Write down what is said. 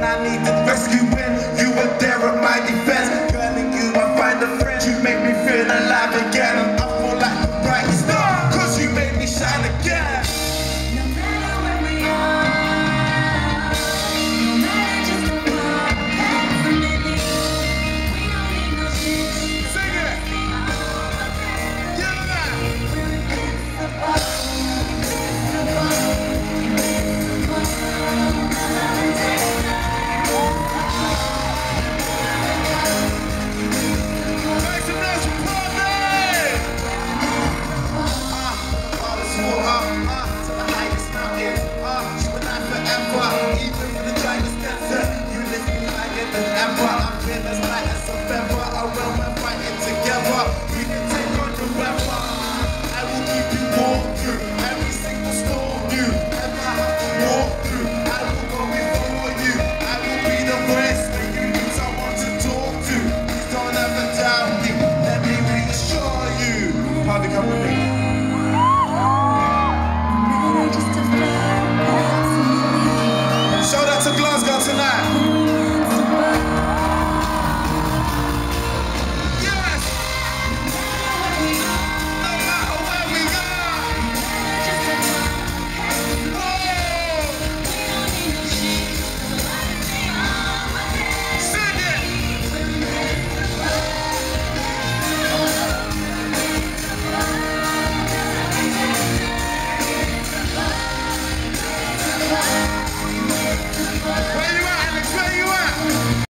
I need to rescue Well, I'm feeling as light as a feather around my